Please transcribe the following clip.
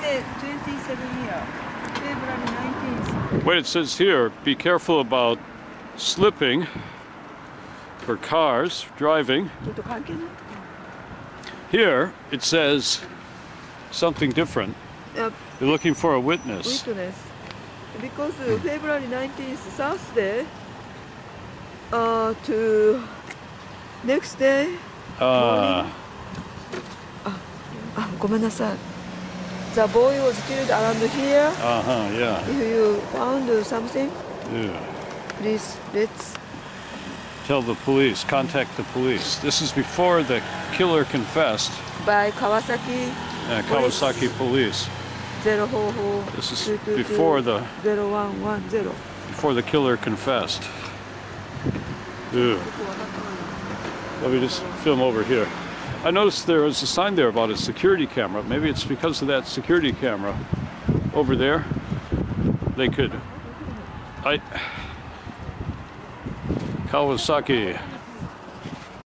said 27 year, February 19th. Wait, it says here, be careful about slipping for cars driving. ちょっと関係ない 。 Here, it says something different. いや You're looking for a witness. witness. Because February 19th Thursday uh, to next day Uh, あごめんなさい The boy was killed around here uh-huh, yeah. If you found something yeah. please let's Tell the police, contact the police. This is before the killer confessed. by Kawasaki Uh, Kawasaki police. 044 This is before the 0110 before the killer confessed. Yeah. Let me just film over here. I noticed there was a sign there about a security camera. Maybe it's because of that security camera over there. They could. I. Kawasaki